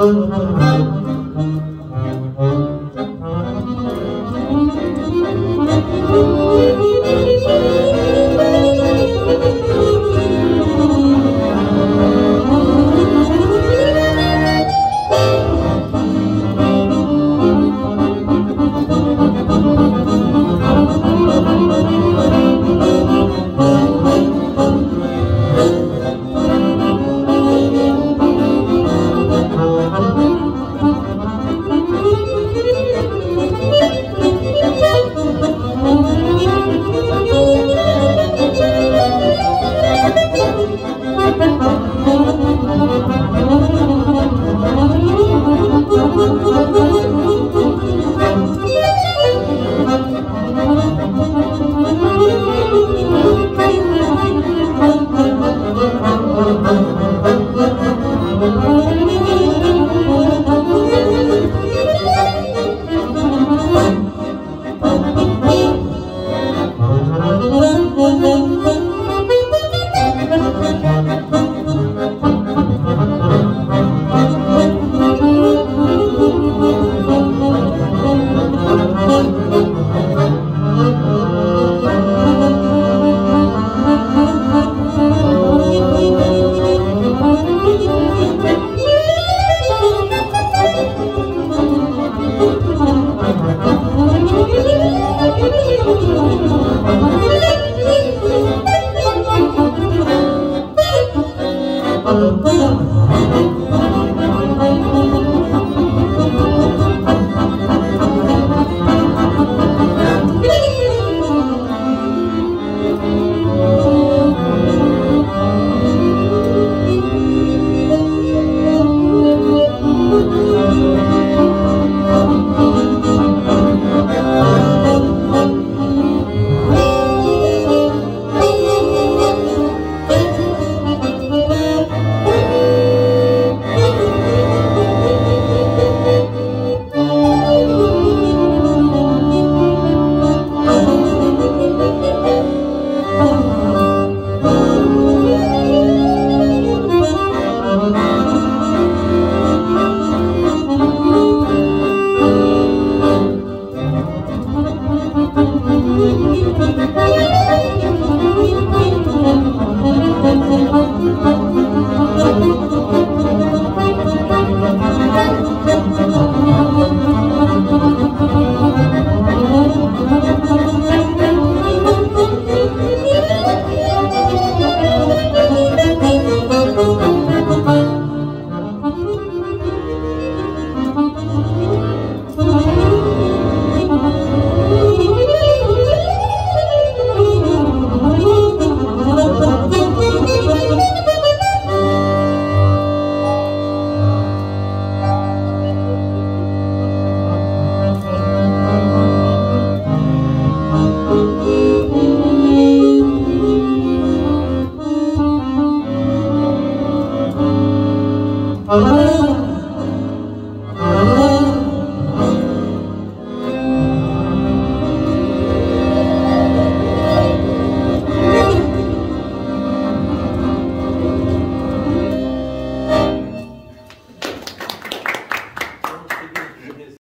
não, não, não.